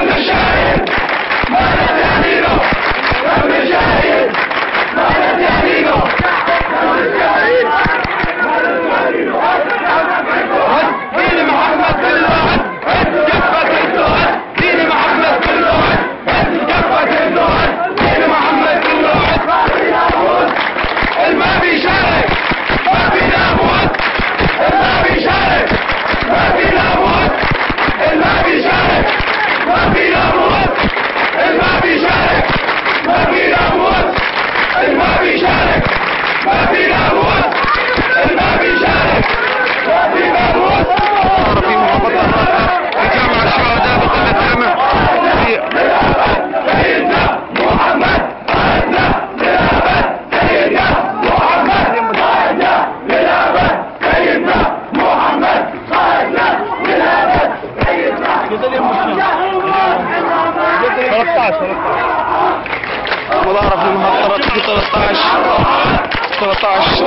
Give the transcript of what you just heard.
Hallelujah. مظاهرة في المحطة في 13 13